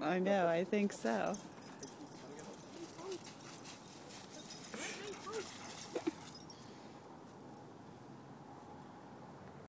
I know, I think so.